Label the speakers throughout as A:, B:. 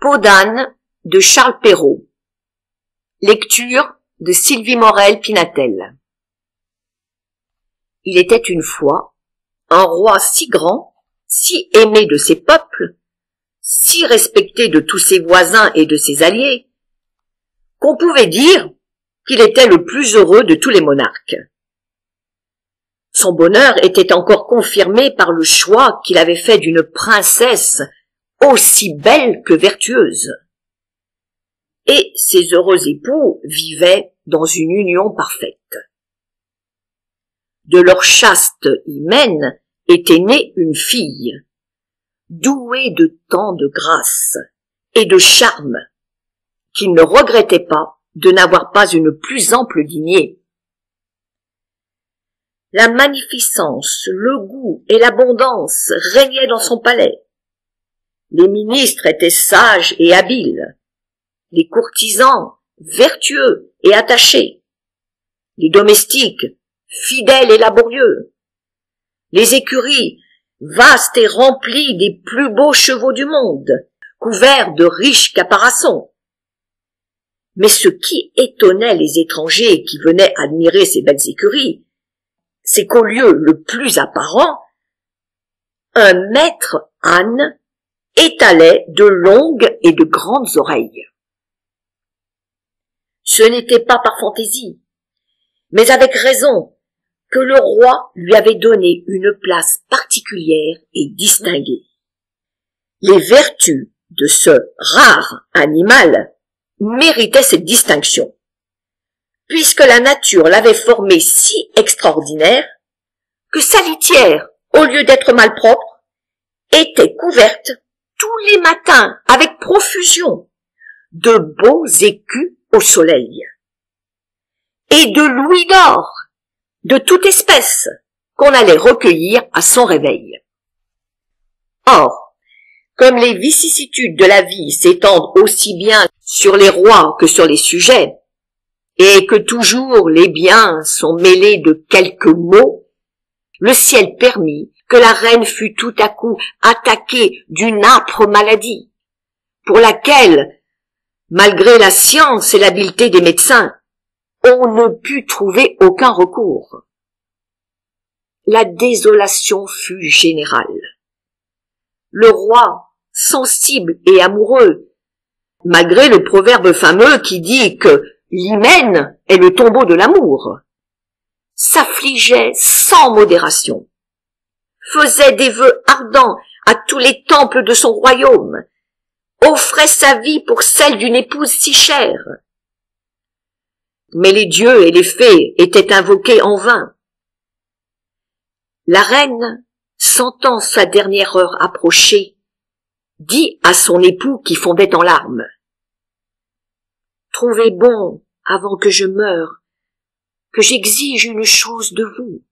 A: Peau de Charles Perrault. Lecture de Sylvie Morel Pinatel. Il était une fois un roi si grand, si aimé de ses peuples, si respecté de tous ses voisins et de ses alliés, qu'on pouvait dire qu'il était le plus heureux de tous les monarques. Son bonheur était encore confirmé par le choix qu'il avait fait d'une princesse aussi belle que vertueuse. Et ses heureux époux vivaient dans une union parfaite. De leur chaste hymen était née une fille, douée de tant de grâce et de charme, qu'il ne regrettait pas de n'avoir pas une plus ample lignée. La magnificence, le goût et l'abondance régnaient dans son palais. Les ministres étaient sages et habiles, les courtisans vertueux et attachés, les domestiques fidèles et laborieux, les écuries vastes et remplies des plus beaux chevaux du monde, couverts de riches caparaçons. Mais ce qui étonnait les étrangers qui venaient admirer ces belles écuries, c'est qu'au lieu le plus apparent, un maître âne étalait de longues et de grandes oreilles. Ce n'était pas par fantaisie, mais avec raison que le roi lui avait donné une place particulière et distinguée. Les vertus de ce rare animal méritaient cette distinction, puisque la nature l'avait formé si extraordinaire que sa litière, au lieu d'être malpropre, était couverte tous les matins avec profusion de beaux écus au soleil et de louis d'or de toute espèce qu'on allait recueillir à son réveil. Or, comme les vicissitudes de la vie s'étendent aussi bien sur les rois que sur les sujets, et que toujours les biens sont mêlés de quelques mots, le ciel permit que la reine fut tout à coup attaquée d'une âpre maladie, pour laquelle, malgré la science et l'habileté des médecins, on ne put trouver aucun recours. La désolation fut générale. Le roi, sensible et amoureux, malgré le proverbe fameux qui dit que l'hymen est le tombeau de l'amour, s'affligeait sans modération faisait des vœux ardents à tous les temples de son royaume, offrait sa vie pour celle d'une épouse si chère. Mais les dieux et les fées étaient invoqués en vain. La reine, sentant sa dernière heure approcher, dit à son époux qui fondait en larmes. Trouvez bon, avant que je meure, que j'exige une chose de vous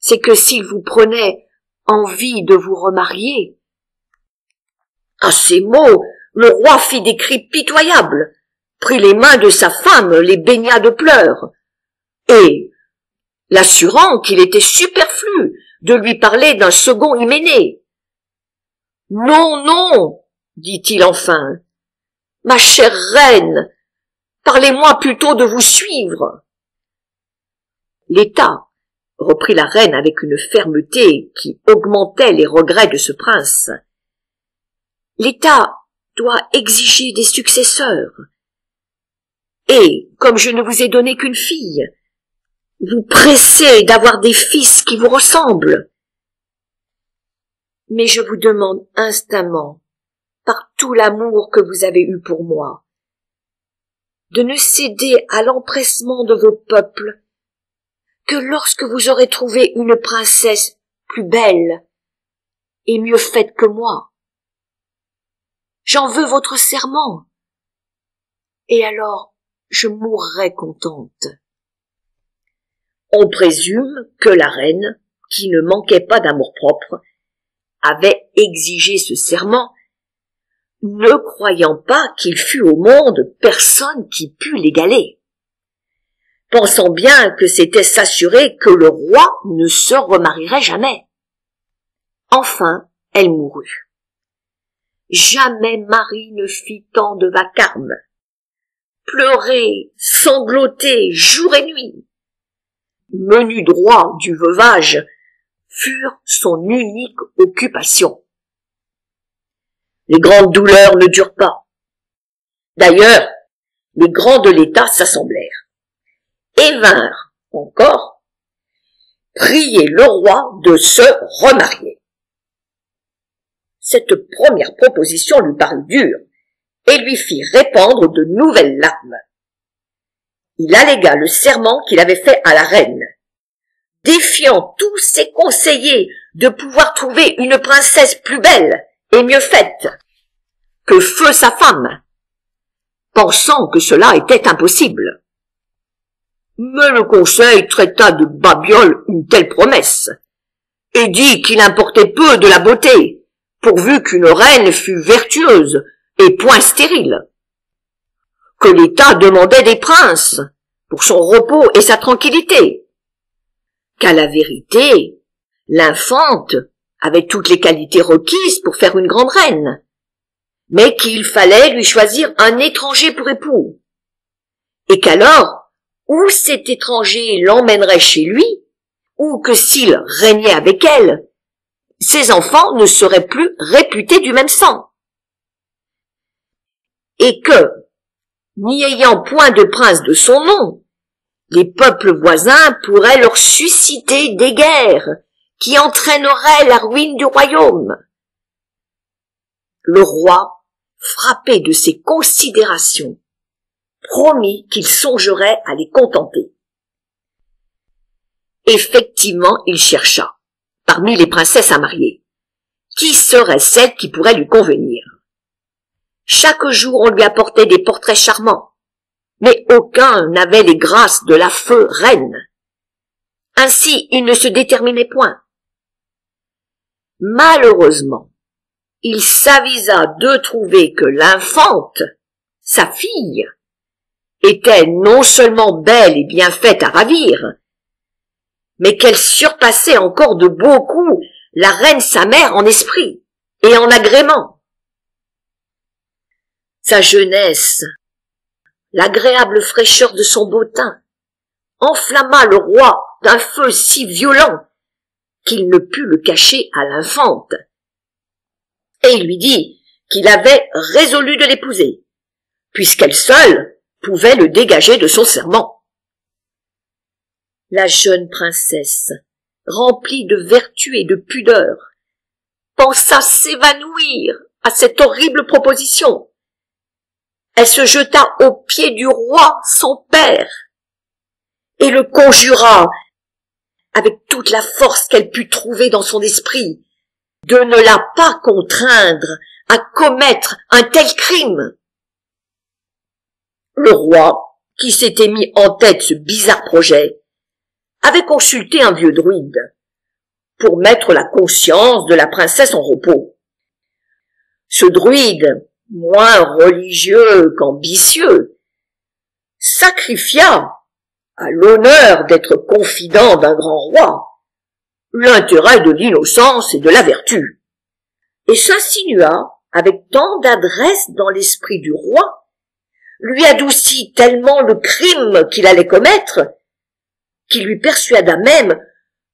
A: c'est que s'il vous prenait envie de vous remarier. À ces mots, le roi fit des cris pitoyables, prit les mains de sa femme, les baigna de pleurs, et, l'assurant qu'il était superflu de lui parler d'un second hyménée. Non, non, dit-il enfin, ma chère reine, parlez-moi plutôt de vous suivre. L'État reprit la reine avec une fermeté qui augmentait les regrets de ce prince. L'État doit exiger des successeurs. Et, comme je ne vous ai donné qu'une fille, vous pressez d'avoir des fils qui vous ressemblent. Mais je vous demande instamment, par tout l'amour que vous avez eu pour moi, de ne céder à l'empressement de vos peuples que lorsque vous aurez trouvé une princesse plus belle et mieux faite que moi. J'en veux votre serment. Et alors je mourrai contente. On présume que la reine, qui ne manquait pas d'amour-propre, avait exigé ce serment, ne croyant pas qu'il fût au monde personne qui pût l'égaler pensant bien que c'était s'assurer que le roi ne se remarierait jamais. Enfin, elle mourut. jamais Marie ne fit tant de vacarme. Pleurer, sangloter, jour et nuit. Menu droit du veuvage furent son unique occupation. Les grandes douleurs ne durent pas. D'ailleurs, les grands de l'État s'assemblèrent et vinrent encore prier le roi de se remarier. Cette première proposition lui parut dure et lui fit répandre de nouvelles larmes. Il allégua le serment qu'il avait fait à la reine, défiant tous ses conseillers de pouvoir trouver une princesse plus belle et mieux faite que feu sa femme, pensant que cela était impossible. Mais le conseil traita de babiole une telle promesse, et dit qu'il importait peu de la beauté, pourvu qu'une reine fût vertueuse et point stérile. Que l'État demandait des princes, pour son repos et sa tranquillité. Qu'à la vérité, l'infante avait toutes les qualités requises pour faire une grande reine, mais qu'il fallait lui choisir un étranger pour époux, et qu'alors, ou cet étranger l'emmènerait chez lui, ou que s'il régnait avec elle, ses enfants ne seraient plus réputés du même sang, et que, n'y ayant point de prince de son nom, les peuples voisins pourraient leur susciter des guerres qui entraîneraient la ruine du royaume. Le roi frappé de ces considérations, promit qu'il songerait à les contenter. Effectivement, il chercha, parmi les princesses à marier, qui serait celle qui pourrait lui convenir? Chaque jour, on lui apportait des portraits charmants, mais aucun n'avait les grâces de la feu reine. Ainsi, il ne se déterminait point. Malheureusement, il s'avisa de trouver que l'infante, sa fille, était non seulement belle et bien faite à ravir, mais qu'elle surpassait encore de beaucoup la reine sa mère en esprit et en agrément. Sa jeunesse, l'agréable fraîcheur de son beau teint, enflamma le roi d'un feu si violent qu'il ne put le cacher à l'infante et il lui dit qu'il avait résolu de l'épouser, puisqu'elle seule pouvait le dégager de son serment. La jeune princesse, remplie de vertu et de pudeur, pensa s'évanouir à cette horrible proposition. Elle se jeta aux pieds du roi, son père, et le conjura, avec toute la force qu'elle put trouver dans son esprit, de ne la pas contraindre à commettre un tel crime. Le roi, qui s'était mis en tête ce bizarre projet, avait consulté un vieux druide pour mettre la conscience de la princesse en repos. Ce druide, moins religieux qu'ambitieux, sacrifia, à l'honneur d'être confident d'un grand roi, l'intérêt de l'innocence et de la vertu, et s'insinua avec tant d'adresse dans l'esprit du roi, lui adoucit tellement le crime qu'il allait commettre, qu'il lui persuada même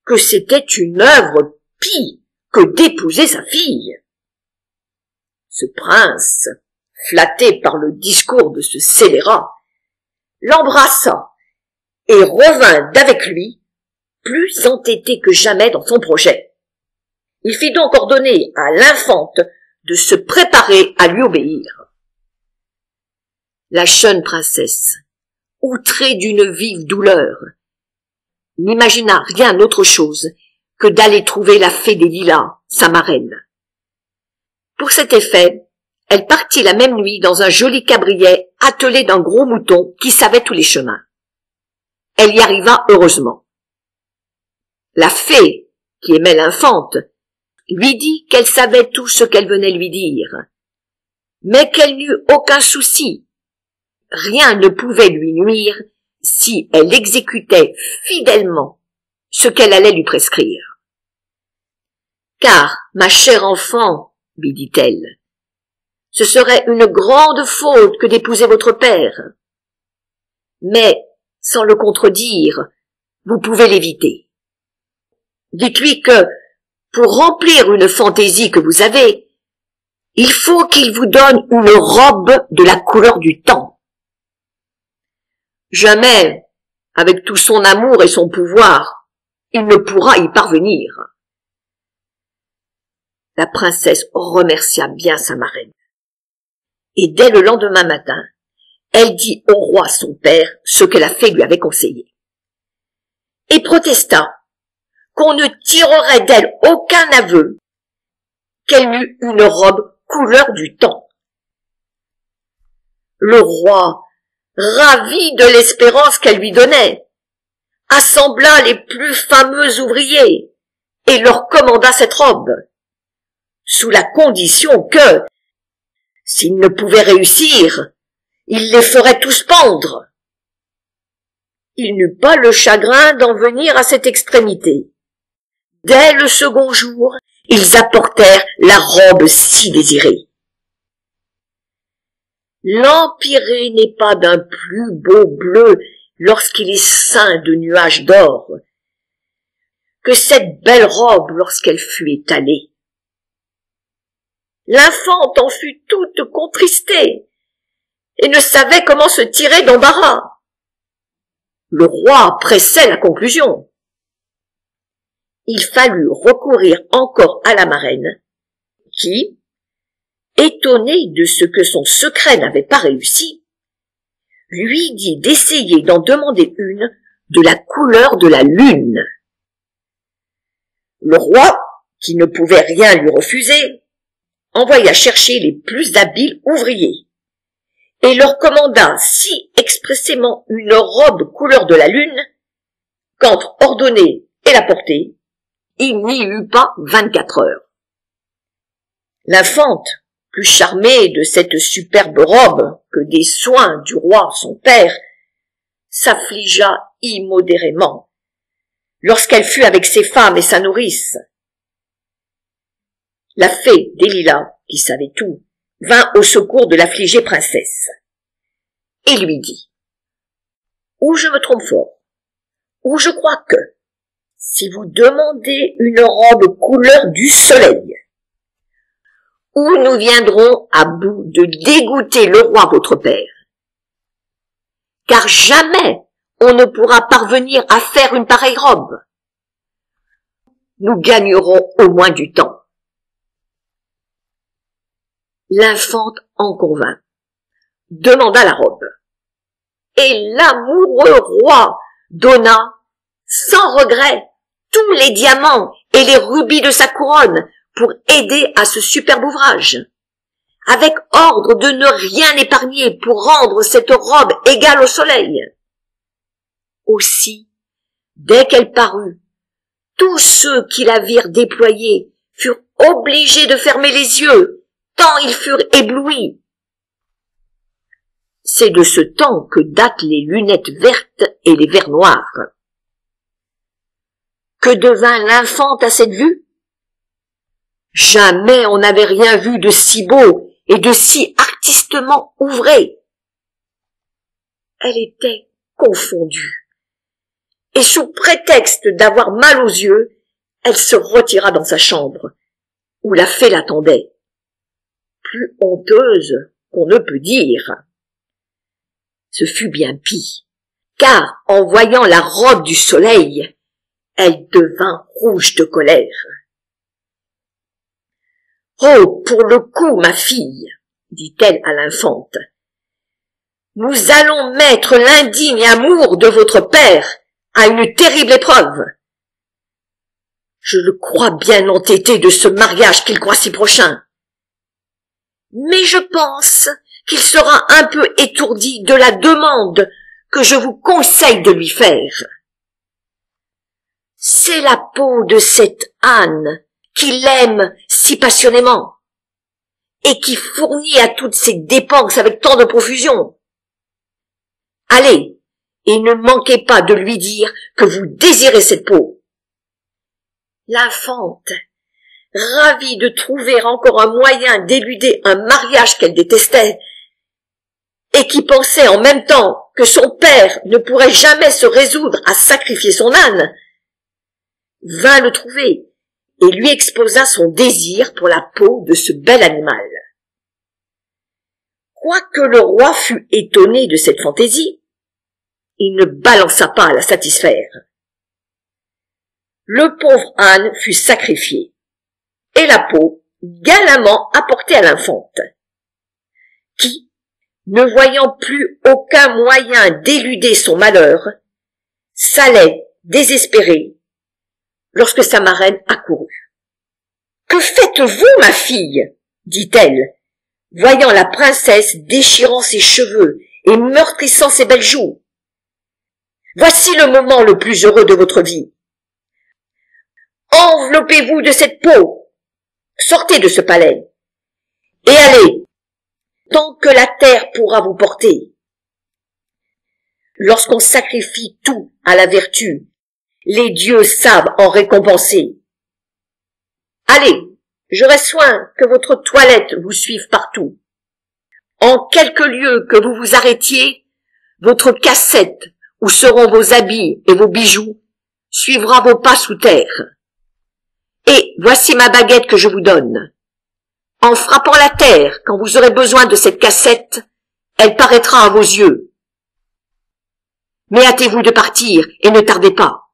A: que c'était une œuvre pie que d'épouser sa fille. Ce prince, flatté par le discours de ce scélérat, l'embrassa et revint d'avec lui plus entêté que jamais dans son projet. Il fit donc ordonner à l'infante de se préparer à lui obéir. La jeune princesse, outrée d'une vive douleur, n'imagina rien d'autre chose que d'aller trouver la fée des lilas, sa marraine. Pour cet effet, elle partit la même nuit dans un joli cabriet attelé d'un gros mouton qui savait tous les chemins. Elle y arriva heureusement. La fée, qui aimait l'infante, lui dit qu'elle savait tout ce qu'elle venait lui dire, mais qu'elle n'eut aucun souci. Rien ne pouvait lui nuire si elle exécutait fidèlement ce qu'elle allait lui prescrire. Car, ma chère enfant, lui dit-elle, ce serait une grande faute que d'épouser votre père. Mais, sans le contredire, vous pouvez l'éviter. Dites-lui que, pour remplir une fantaisie que vous avez, il faut qu'il vous donne une robe de la couleur du temps. Jamais, avec tout son amour et son pouvoir, il ne pourra y parvenir. La princesse remercia bien sa marraine. Et dès le lendemain matin, elle dit au roi son père ce que la fée lui avait conseillé. Et protesta qu'on ne tirerait d'elle aucun aveu, qu'elle n'eût une robe couleur du temps. Le roi, ravi de l'espérance qu'elle lui donnait, assembla les plus fameux ouvriers et leur commanda cette robe, sous la condition que, s'il ne pouvait réussir, il les ferait tous pendre. Il n'eut pas le chagrin d'en venir à cette extrémité. Dès le second jour, ils apportèrent la robe si désirée. L'empiré n'est pas d'un plus beau bleu lorsqu'il est ceint de nuages d'or que cette belle robe lorsqu'elle fut étalée. L'infante en fut toute contristée et ne savait comment se tirer d'embarras. Le roi pressait la conclusion. Il fallut recourir encore à la marraine, qui, étonnée de ce que son secret n'avait pas réussi, lui dit d'essayer d'en demander une de la couleur de la lune. Le roi, qui ne pouvait rien lui refuser, envoya chercher les plus habiles ouvriers et leur commanda si expressément une robe couleur de la lune qu'entre ordonner et la porter, il n'y eut pas vingt-quatre heures. L'infante, plus charmée de cette superbe robe que des soins du roi son père, s'affligea immodérément lorsqu'elle fut avec ses femmes et sa nourrice, la fée Delilah, qui savait tout, vint au secours de l'affligée princesse et lui dit Ou je me trompe fort, ou je crois que, si vous demandez une robe couleur du soleil, ou nous viendrons à bout de dégoûter le roi votre père. Car jamais on ne pourra parvenir à faire une pareille robe. Nous gagnerons au moins du temps l'infante en convint, demanda la robe. Et l'amoureux roi donna, sans regret, tous les diamants et les rubis de sa couronne pour aider à ce superbe ouvrage, avec ordre de ne rien épargner pour rendre cette robe égale au soleil. Aussi, dès qu'elle parut, tous ceux qui la virent déployer furent obligés de fermer les yeux tant ils furent éblouis. C'est de ce temps que datent les lunettes vertes et les verres noirs. Que devint l'infante à cette vue? Jamais on n'avait rien vu de si beau et de si artistement ouvré. Elle était confondue. Et sous prétexte d'avoir mal aux yeux, elle se retira dans sa chambre, où la fée l'attendait plus honteuse qu'on ne peut dire. Ce fut bien pis, car en voyant la robe du soleil, elle devint rouge de colère. Oh, pour le coup, ma fille, dit-elle à l'infante, nous allons mettre l'indigne amour de votre père à une terrible épreuve. Je le crois bien entêté de ce mariage qu'il croit si prochain mais je pense qu'il sera un peu étourdi de la demande que je vous conseille de lui faire. C'est la peau de cette Anne qui l'aime si passionnément et qui fournit à toutes ses dépenses avec tant de profusion. Allez, et ne manquez pas de lui dire que vous désirez cette peau. L'infante ravie de trouver encore un moyen d'éluder un mariage qu'elle détestait, et qui pensait en même temps que son père ne pourrait jamais se résoudre à sacrifier son âne, vint le trouver et lui exposa son désir pour la peau de ce bel animal. Quoique le roi fût étonné de cette fantaisie, il ne balança pas à la satisfaire. Le pauvre âne fut sacrifié, et la peau galamment apportée à l'infante, qui, ne voyant plus aucun moyen d'éluder son malheur, s'allait désespérée lorsque sa marraine accourut. Que faites-vous, ma fille? dit-elle, voyant la princesse déchirant ses cheveux et meurtrissant ses belles joues. Voici le moment le plus heureux de votre vie. Enveloppez-vous de cette peau. Sortez de ce palais. Et allez, tant que la terre pourra vous porter. Lorsqu'on sacrifie tout à la vertu, les dieux savent en récompenser. Allez, j'aurai soin que votre toilette vous suive partout. En quelque lieu que vous vous arrêtiez, votre cassette, où seront vos habits et vos bijoux, suivra vos pas sous terre. Et voici ma baguette que je vous donne. En frappant la terre, quand vous aurez besoin de cette cassette, elle paraîtra à vos yeux. Mais hâtez-vous de partir et ne tardez pas.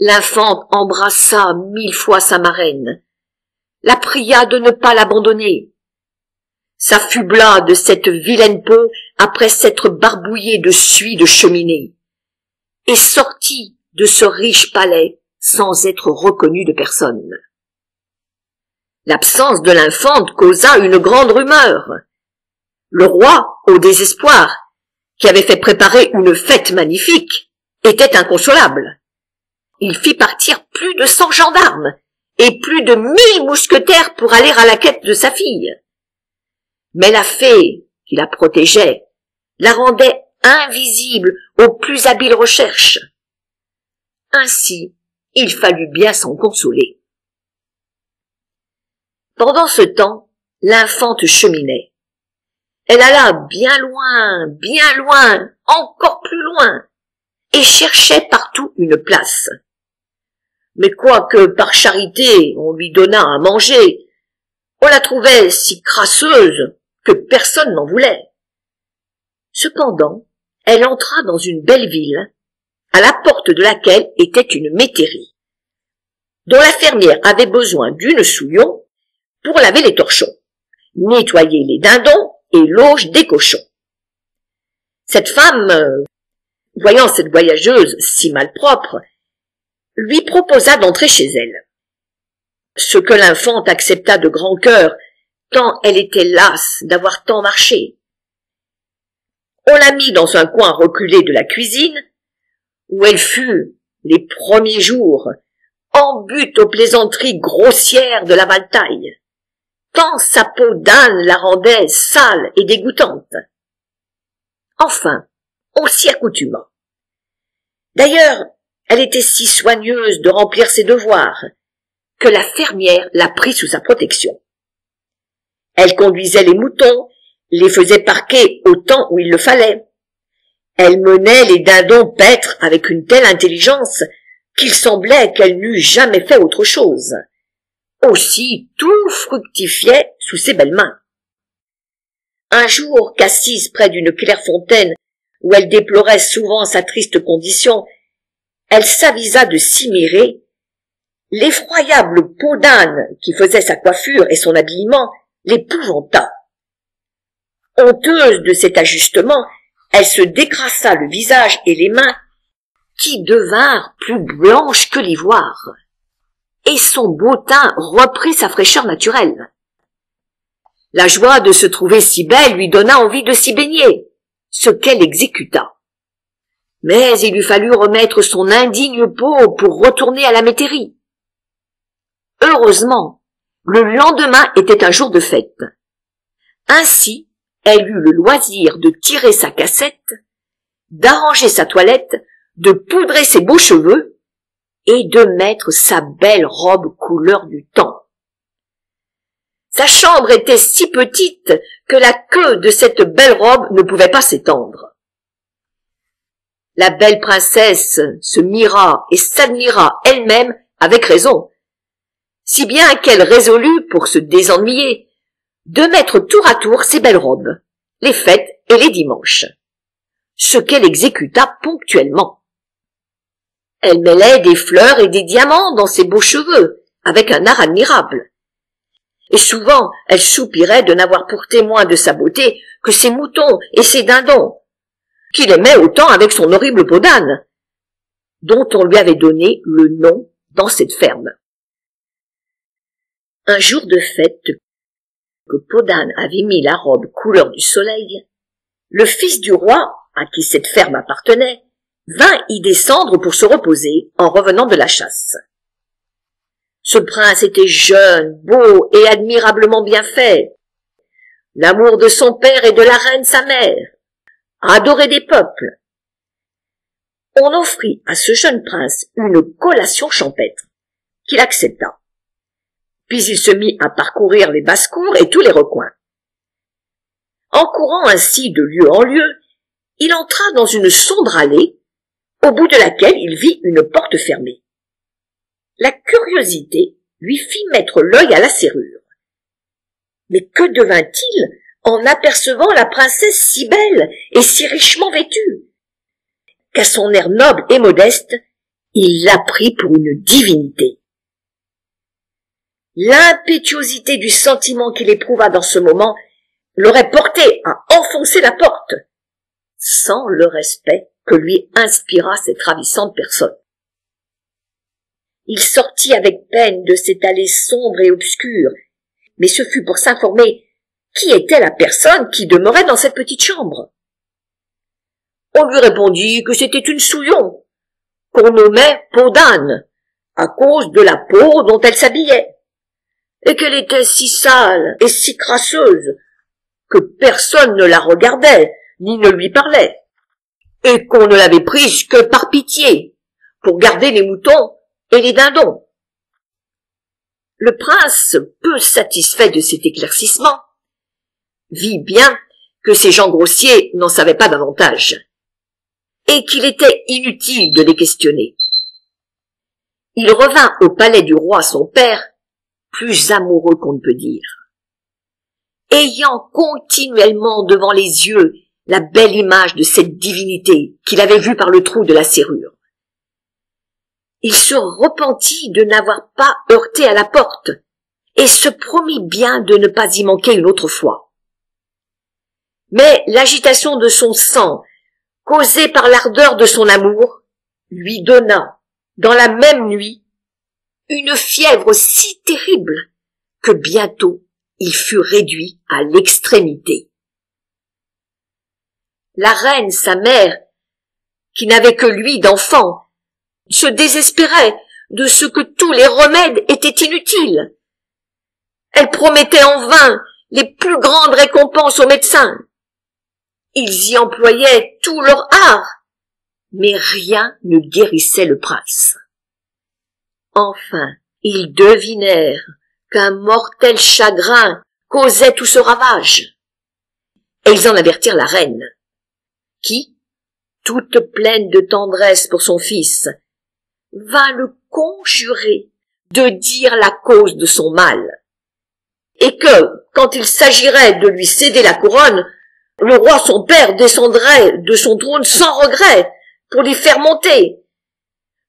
A: L'infante embrassa mille fois sa marraine, la pria de ne pas l'abandonner, s'affubla de cette vilaine peau après s'être barbouillée de suie de cheminée, et sortit de ce riche palais sans être reconnue de personne. L'absence de l'infante causa une grande rumeur. Le roi, au désespoir, qui avait fait préparer une fête magnifique, était inconsolable. Il fit partir plus de cent gendarmes et plus de mille mousquetaires pour aller à la quête de sa fille. Mais la fée, qui la protégeait, la rendait invisible aux plus habiles recherches. Ainsi, il fallut bien s'en consoler. Pendant ce temps, l'infante cheminait. Elle alla bien loin, bien loin, encore plus loin, et cherchait partout une place. Mais quoique par charité on lui donnât à manger, on la trouvait si crasseuse que personne n'en voulait. Cependant, elle entra dans une belle ville, à la porte de laquelle était une métairie, dont la fermière avait besoin d'une souillon pour laver les torchons, nettoyer les dindons et l'auge des cochons. Cette femme, voyant cette voyageuse si malpropre, lui proposa d'entrer chez elle. Ce que l'infante accepta de grand cœur, tant elle était lasse d'avoir tant marché. On la mit dans un coin reculé de la cuisine, où elle fut, les premiers jours, en but aux plaisanteries grossières de la valtaille, tant sa peau d'âne la rendait sale et dégoûtante. Enfin, on s'y accoutuma. D'ailleurs, elle était si soigneuse de remplir ses devoirs que la fermière la prit sous sa protection. Elle conduisait les moutons, les faisait parquer au temps où il le fallait. Elle menait les dindons paître avec une telle intelligence qu'il semblait qu'elle n'eût jamais fait autre chose. Aussi tout fructifiait sous ses belles mains. Un jour qu'assise près d'une claire fontaine où elle déplorait souvent sa triste condition, elle s'avisa de s'immirer, l'effroyable peau d'âne qui faisait sa coiffure et son habillement l'épouvanta. Honteuse de cet ajustement, elle se décrassa le visage et les mains qui devinrent plus blanches que l'ivoire, et son beau teint reprit sa fraîcheur naturelle. La joie de se trouver si belle lui donna envie de s'y baigner, ce qu'elle exécuta. Mais il lui fallut remettre son indigne peau pour retourner à la métairie. Heureusement, le lendemain était un jour de fête. Ainsi, elle eut le loisir de tirer sa cassette, d'arranger sa toilette, de poudrer ses beaux cheveux, et de mettre sa belle robe couleur du temps. Sa chambre était si petite que la queue de cette belle robe ne pouvait pas s'étendre. La belle princesse se mira et s'admira elle-même avec raison, si bien qu'elle résolut, pour se désennuyer, de mettre tour à tour ses belles robes, les fêtes et les dimanches, ce qu'elle exécuta ponctuellement. Elle mêlait des fleurs et des diamants dans ses beaux cheveux, avec un art admirable. Et souvent, elle soupirait de n'avoir pour témoin de sa beauté que ses moutons et ses dindons, qu'il aimait autant avec son horrible peau dont on lui avait donné le nom dans cette ferme. Un jour de fête, que Podane avait mis la robe couleur du soleil, le fils du roi, à qui cette ferme appartenait, vint y descendre pour se reposer en revenant de la chasse. Ce prince était jeune, beau et admirablement bien fait. L'amour de son père et de la reine sa mère, adoré des peuples. On offrit à ce jeune prince une collation champêtre, qu'il accepta. Puis il se mit à parcourir les basses-cours et tous les recoins. En courant ainsi de lieu en lieu, il entra dans une sombre allée au bout de laquelle il vit une porte fermée. La curiosité lui fit mettre l'œil à la serrure. Mais que devint-il en apercevant la princesse si belle et si richement vêtue Qu'à son air noble et modeste, il la prit pour une divinité. L'impétuosité du sentiment qu'il éprouva dans ce moment l'aurait porté à enfoncer la porte, sans le respect que lui inspira cette ravissante personne. Il sortit avec peine de cette allée sombre et obscure, mais ce fut pour s'informer qui était la personne qui demeurait dans cette petite chambre? On lui répondit que c'était une souillon, qu'on nommait peau d'âne, à cause de la peau dont elle s'habillait, et qu'elle était si sale et si crasseuse que personne ne la regardait ni ne lui parlait et qu'on ne l'avait prise que par pitié, pour garder les moutons et les dindons. Le prince, peu satisfait de cet éclaircissement, vit bien que ces gens grossiers n'en savaient pas davantage, et qu'il était inutile de les questionner. Il revint au palais du roi son père, plus amoureux qu'on ne peut dire. Ayant continuellement devant les yeux la belle image de cette divinité qu'il avait vue par le trou de la serrure. Il se repentit de n'avoir pas heurté à la porte, et se promit bien de ne pas y manquer une autre fois. Mais l'agitation de son sang, causée par l'ardeur de son amour, lui donna, dans la même nuit, une fièvre si terrible que bientôt il fut réduit à l'extrémité la reine, sa mère, qui n'avait que lui d'enfant, se désespérait de ce que tous les remèdes étaient inutiles. Elle promettait en vain les plus grandes récompenses aux médecins. Ils y employaient tout leur art, mais rien ne guérissait le prince. Enfin, ils devinèrent qu'un mortel chagrin causait tout ce ravage. Et ils en avertirent la reine qui, toute pleine de tendresse pour son fils, vint le conjurer de dire la cause de son mal, et que, quand il s'agirait de lui céder la couronne, le roi son père descendrait de son trône sans regret pour l'y faire monter,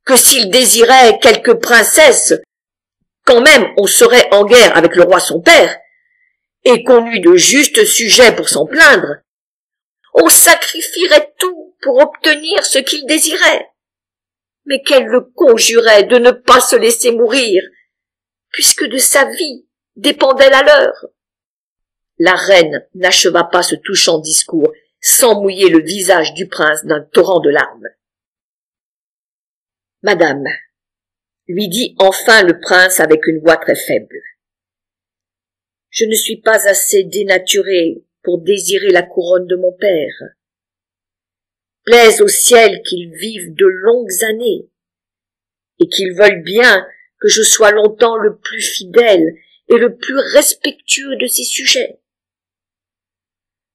A: que s'il désirait quelque princesse, quand même on serait en guerre avec le roi son père, et qu'on eût de justes sujets pour s'en plaindre, on sacrifierait tout pour obtenir ce qu'il désirait. Mais qu'elle le conjurait de ne pas se laisser mourir, puisque de sa vie dépendait la leur. La reine n'acheva pas ce touchant discours sans mouiller le visage du prince d'un torrent de larmes. Madame, lui dit enfin le prince avec une voix très faible, je ne suis pas assez dénaturé pour désirer la couronne de mon père. Plaise au ciel qu'il vive de longues années, et qu'ils veulent bien que je sois longtemps le plus fidèle et le plus respectueux de ses sujets.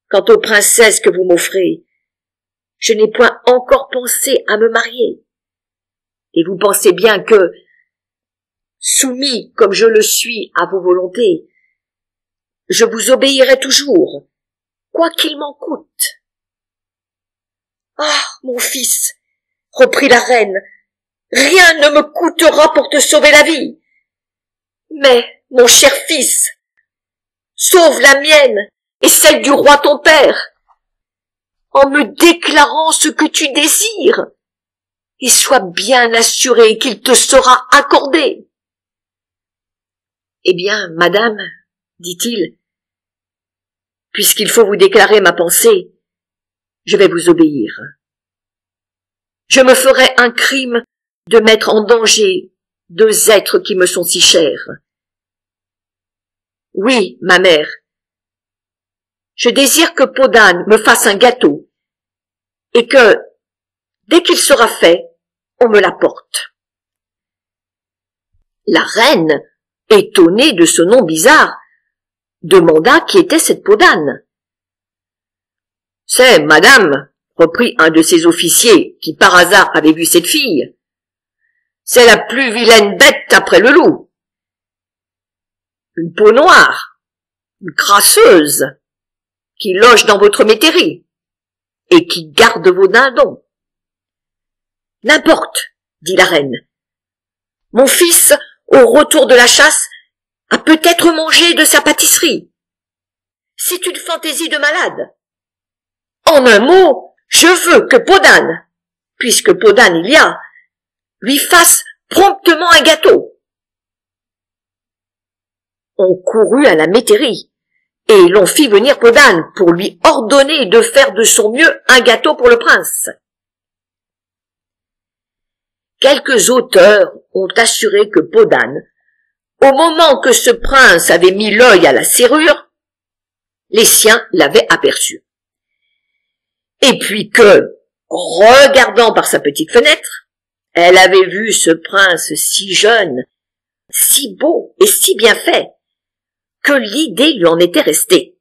A: Quant aux princesses que vous m'offrez, je n'ai point encore pensé à me marier. Et vous pensez bien que, soumis comme je le suis à vos volontés, je vous obéirai toujours, quoi qu'il m'en coûte. Ah, mon fils, reprit la reine, rien ne me coûtera pour te sauver la vie. Mais, mon cher fils, sauve la mienne et celle du roi ton père, en me déclarant ce que tu désires, et sois bien assuré qu'il te sera accordé. Eh bien, madame, dit-il, puisqu'il faut vous déclarer ma pensée, je vais vous obéir. Je me ferai un crime de mettre en danger deux êtres qui me sont si chers. Oui, ma mère. Je désire que Podane me fasse un gâteau, et que, dès qu'il sera fait, on me l'apporte. La reine, étonnée de ce nom bizarre, demanda qui était cette Podane. C'est madame, reprit un de ses officiers qui par hasard avait vu cette fille. C'est la plus vilaine bête après le loup. Une peau noire, une crasseuse, qui loge dans votre métairie, et qui garde vos dindons. N'importe, dit la reine. Mon fils, au retour de la chasse, a peut-être mangé de sa pâtisserie. C'est une fantaisie de malade. En un mot, je veux que Podane, puisque Podane il y a, lui fasse promptement un gâteau. On courut à la métairie, et l'on fit venir Podane pour lui ordonner de faire de son mieux un gâteau pour le prince. Quelques auteurs ont assuré que Podane, au moment que ce prince avait mis l'œil à la serrure, les siens l'avaient aperçu. Et puis que, regardant par sa petite fenêtre, elle avait vu ce prince si jeune, si beau et si bien fait, que l'idée lui en était restée,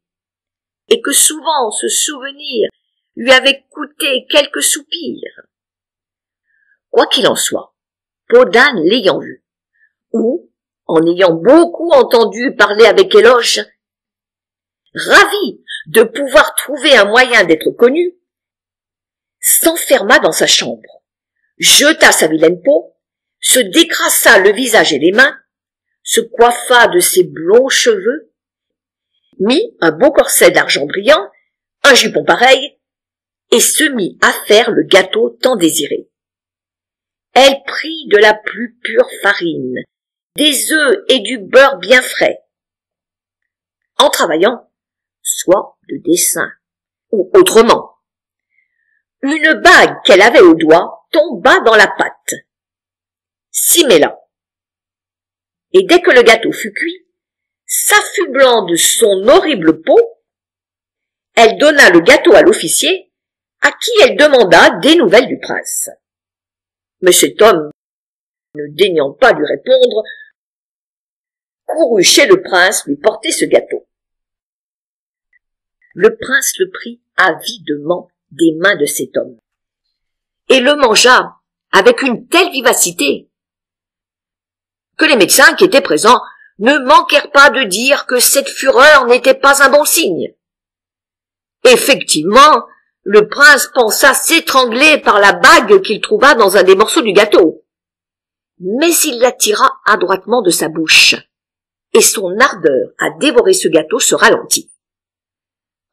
A: et que souvent ce souvenir lui avait coûté quelques soupirs. Quoi qu'il en soit, Podane l'ayant vu, ou, en ayant beaucoup entendu parler avec éloge, ravi de pouvoir trouver un moyen d'être connu, s'enferma dans sa chambre, jeta sa vilaine peau, se décrassa le visage et les mains, se coiffa de ses blonds cheveux, mit un beau corset d'argent brillant, un jupon pareil, et se mit à faire le gâteau tant désiré. Elle prit de la plus pure farine, des œufs et du beurre bien frais. En travaillant, soit de dessin, ou autrement, une bague qu'elle avait au doigt tomba dans la pâte, s'y. Et dès que le gâteau fut cuit, s'affublant de son horrible peau, elle donna le gâteau à l'officier, à qui elle demanda des nouvelles du prince. Mais cet homme, ne daignant pas lui répondre, courut chez le prince lui porter ce gâteau. Le prince le prit avidement des mains de cet homme. Et le mangea avec une telle vivacité que les médecins qui étaient présents ne manquèrent pas de dire que cette fureur n'était pas un bon signe. Effectivement, le prince pensa s'étrangler par la bague qu'il trouva dans un des morceaux du gâteau. Mais il la tira adroitement de sa bouche, et son ardeur à dévorer ce gâteau se ralentit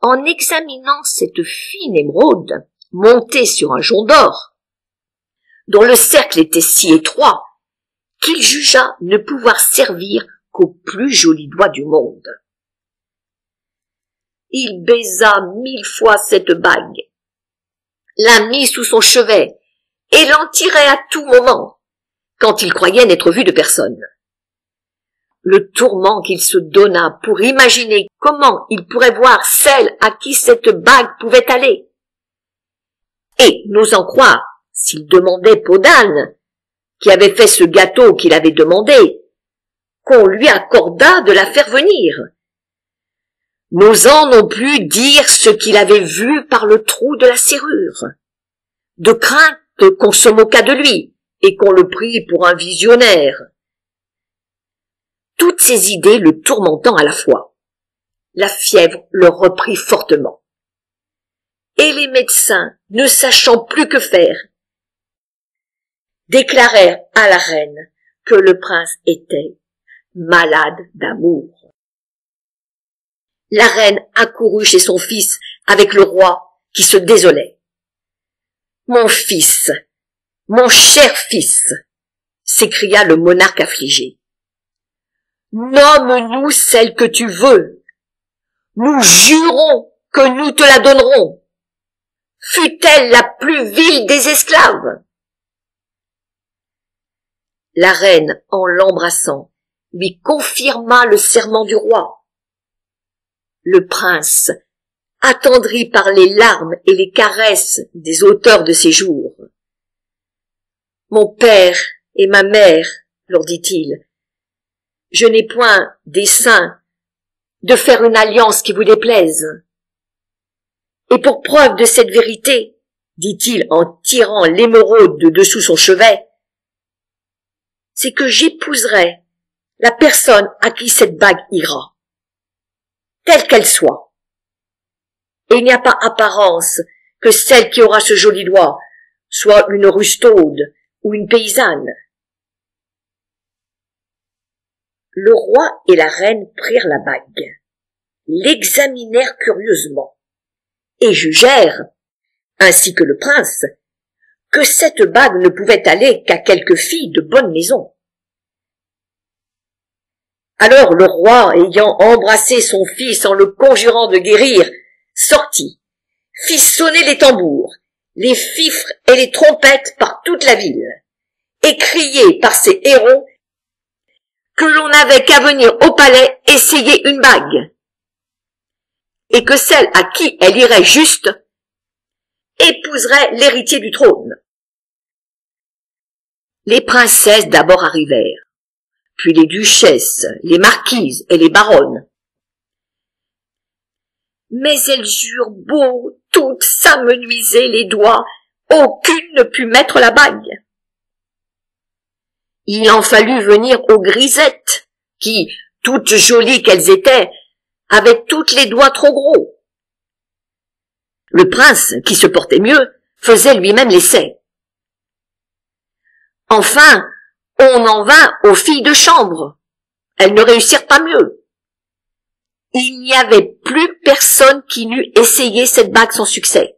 A: en examinant cette fine émeraude montée sur un jonc d'or, dont le cercle était si étroit qu'il jugea ne pouvoir servir qu'au plus joli doigt du monde. Il baisa mille fois cette bague, la mit sous son chevet et l'en tirait à tout moment, quand il croyait n'être vu de personne le tourment qu'il se donna pour imaginer comment il pourrait voir celle à qui cette bague pouvait aller. Et, n'osant croire, s'il demandait Podane, qui avait fait ce gâteau qu'il avait demandé, qu'on lui accordât de la faire venir, n'osant non plus dire ce qu'il avait vu par le trou de la serrure, de crainte qu'on se moquât de lui et qu'on le prit pour un visionnaire. Toutes ces idées le tourmentant à la fois. La fièvre le reprit fortement. Et les médecins, ne sachant plus que faire, déclarèrent à la reine que le prince était malade d'amour. La reine accourut chez son fils avec le roi qui se désolait. Mon fils, mon cher fils, s'écria le monarque affligé. Nomme-nous celle que tu veux. Nous jurons que nous te la donnerons. Fut-elle la plus vile des esclaves? La reine, en l'embrassant, lui confirma le serment du roi. Le prince, attendri par les larmes et les caresses des auteurs de ces jours. Mon père et ma mère, leur dit-il, je n'ai point dessein de faire une alliance qui vous déplaise. Et pour preuve de cette vérité, dit-il en tirant l'émeraude de dessous son chevet, c'est que j'épouserai la personne à qui cette bague ira, telle qu'elle soit. Et il n'y a pas apparence que celle qui aura ce joli doigt soit une rustaude ou une paysanne. Le roi et la reine prirent la bague, l'examinèrent curieusement, et jugèrent, ainsi que le prince, que cette bague ne pouvait aller qu'à quelque fille de bonne maison. Alors le roi, ayant embrassé son fils en le conjurant de guérir, sortit, fit sonner les tambours, les fifres et les trompettes par toute la ville, et crier par ses héros que l'on n'avait qu'à venir au palais essayer une bague, et que celle à qui elle irait juste épouserait l'héritier du trône. Les princesses d'abord arrivèrent, puis les duchesses, les marquises et les baronnes. Mais elles eurent beau toutes s'amenuiser les doigts, aucune ne put mettre la bague. Il en fallut venir aux grisettes, qui, toutes jolies qu'elles étaient, avaient toutes les doigts trop gros. Le prince, qui se portait mieux, faisait lui-même l'essai. Enfin, on en vint aux filles de chambre. Elles ne réussirent pas mieux. Il n'y avait plus personne qui n'eût essayé cette bague sans succès.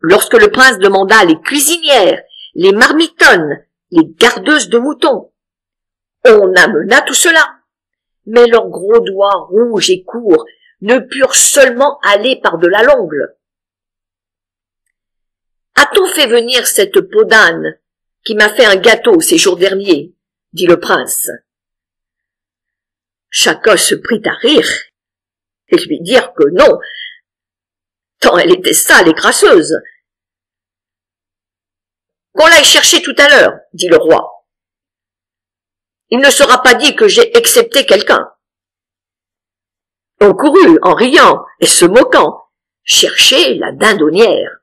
A: Lorsque le prince demanda les cuisinières, les marmitonnes, les gardeuses de moutons, on amena tout cela. Mais leurs gros doigts rouges et courts ne purent seulement aller par-delà l'ongle. A-t-on fait venir cette peau d'âne qui m'a fait un gâteau ces jours derniers, dit le prince. Chacun se prit à rire et lui dire que non, tant elle était sale et grasseuse. Qu'on l'aille chercher tout à l'heure, dit le roi. Il ne sera pas dit que j'ai excepté quelqu'un. On courut, en riant et se moquant, chercher la dindonnière.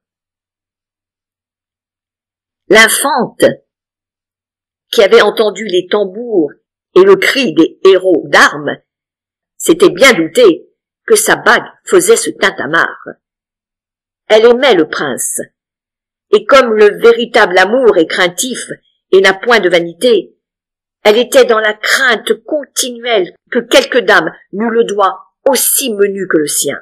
A: L'infante, qui avait entendu les tambours et le cri des héros d'armes, s'était bien douté que sa bague faisait ce tintamarre. Elle aimait le prince, et comme le véritable amour est craintif et n'a point de vanité, elle était dans la crainte continuelle que quelque dame n'eût le doigt aussi menu que le sien.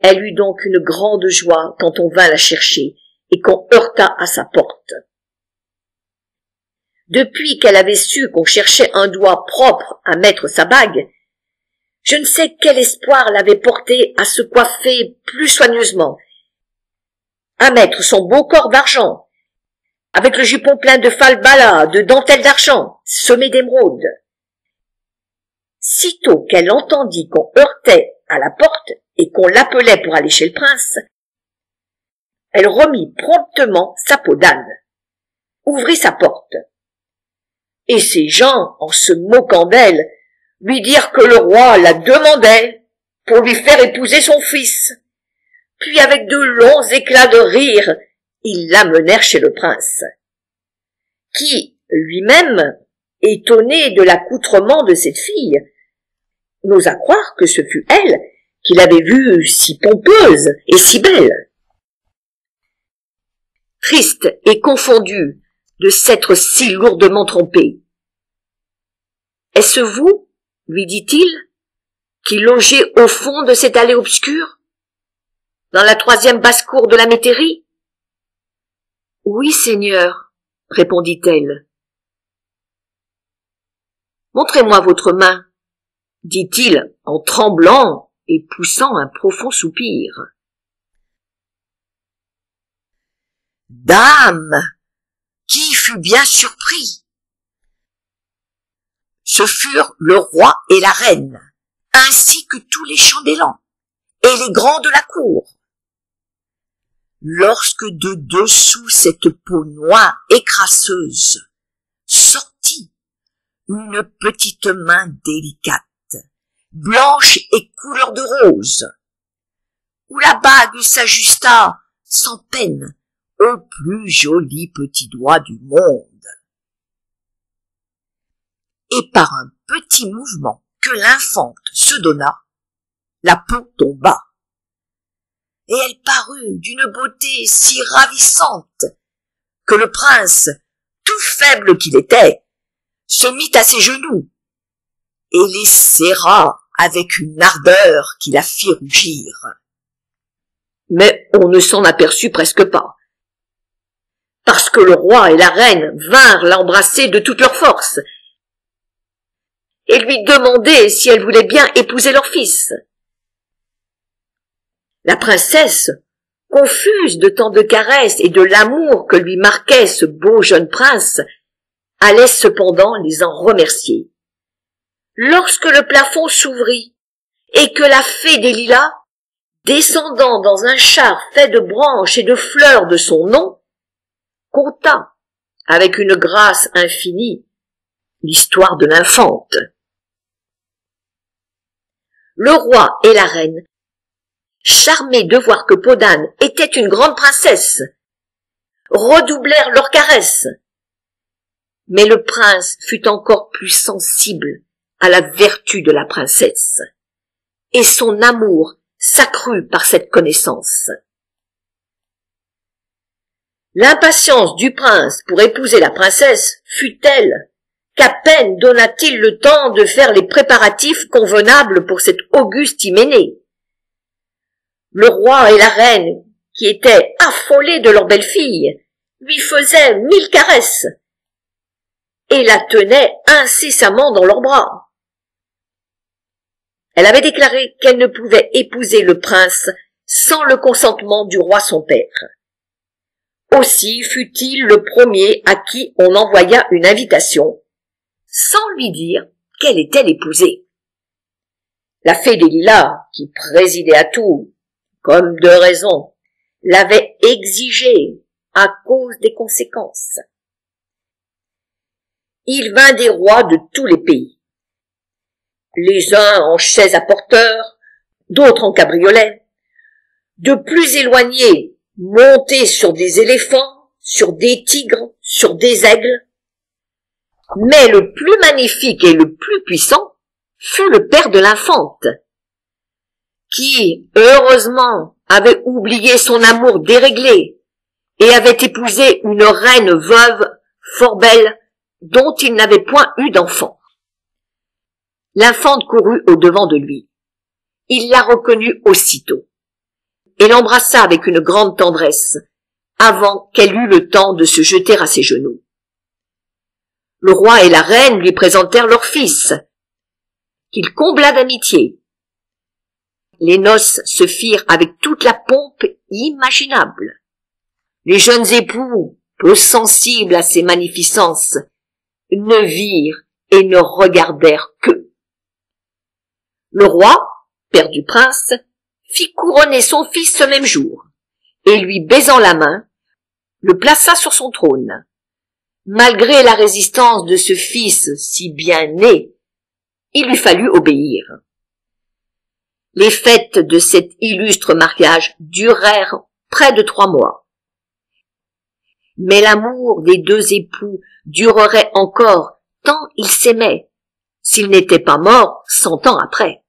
A: Elle eut donc une grande joie quand on vint la chercher et qu'on heurta à sa porte. Depuis qu'elle avait su qu'on cherchait un doigt propre à mettre sa bague, je ne sais quel espoir l'avait porté à se coiffer plus soigneusement, à mettre son beau corps d'argent, avec le jupon plein de falbala, de dentelles d'argent, semé d'émeraude. Sitôt qu'elle entendit qu'on heurtait à la porte et qu'on l'appelait pour aller chez le prince, elle remit promptement sa peau d'âne. ouvrit sa porte. Et ces gens, en se moquant d'elle, lui dirent que le roi la demandait pour lui faire épouser son fils. Puis avec de longs éclats de rire, ils l'amenèrent chez le prince, qui, lui-même, étonné de l'accoutrement de cette fille, n'osa croire que ce fut elle qu'il avait vue si pompeuse et si belle. Triste et confondu de s'être si lourdement trompé. Est-ce vous, lui dit-il, qui logez au fond de cette allée obscure, dans la troisième basse-cour de la métairie? Oui, Seigneur, répondit-elle. Montrez-moi votre main, dit-il en tremblant et poussant un profond soupir.
B: Dame, qui fut bien surpris. Ce furent le roi et la reine, ainsi que tous les chambellans et les grands de la cour. Lorsque de dessous cette peau noire et crasseuse sortit une petite main délicate, blanche et couleur de rose, où la bague s'ajusta sans peine au plus joli petit doigt du monde. Et par un petit mouvement que l'infante se donna, la peau tomba. Et elle parut d'une beauté si ravissante que le prince, tout faible qu'il était, se mit à ses genoux et les serra avec une ardeur qui la fit rougir.
A: Mais on ne s'en aperçut presque pas, parce que le roi et la reine vinrent l'embrasser de toute leur force et lui demander si elle voulait bien épouser leur fils. La princesse, confuse de tant de caresses et de l'amour que lui marquait ce beau jeune prince, allait cependant les en remercier. Lorsque le plafond s'ouvrit et que la fée des lilas, descendant dans un char fait de branches et de fleurs de son nom, conta, avec une grâce infinie, l'histoire de l'infante. Le roi et la reine, charmés de voir que Podane était une grande princesse, redoublèrent leurs caresses. Mais le prince fut encore plus sensible à la vertu de la princesse, et son amour s'accrut par cette connaissance. L'impatience du prince pour épouser la princesse fut telle qu'à peine donna-t-il le temps de faire les préparatifs convenables pour cette auguste hyménée. Le roi et la reine, qui étaient affolés de leur belle-fille, lui faisaient mille caresses et la tenaient incessamment dans leurs bras. Elle avait déclaré qu'elle ne pouvait épouser le prince sans le consentement du roi son père. Aussi fut-il le premier à qui on envoya une invitation, sans lui dire qu'elle était l'épousée. La fée des qui présidait à tout, comme de raison, l'avait exigé à cause des conséquences. Il vint des rois de tous les pays, les uns en chaises à porteurs, d'autres en cabriolet, de plus éloignés monté sur des éléphants, sur des tigres, sur des aigles. Mais le plus magnifique et le plus puissant fut le père de l'infante, qui, heureusement, avait oublié son amour déréglé et avait épousé une reine veuve fort belle dont il n'avait point eu d'enfant. L'infante courut au devant de lui. Il la reconnut aussitôt et l'embrassa avec une grande tendresse, avant qu'elle eût le temps de se jeter à ses genoux. Le roi et la reine lui présentèrent leur fils, qu'il combla d'amitié. Les noces se firent avec toute la pompe imaginable. Les jeunes époux, peu sensibles à ces magnificences, ne virent et ne regardèrent que. Le roi, père du prince, fit couronner son fils ce même jour, et lui baisant la main, le plaça sur son trône, Malgré la résistance de ce fils si bien né, il lui fallut obéir. Les fêtes de cet illustre mariage durèrent près de trois mois. Mais l'amour des deux époux durerait encore tant ils s'aimaient, s'ils n'étaient pas morts cent ans après.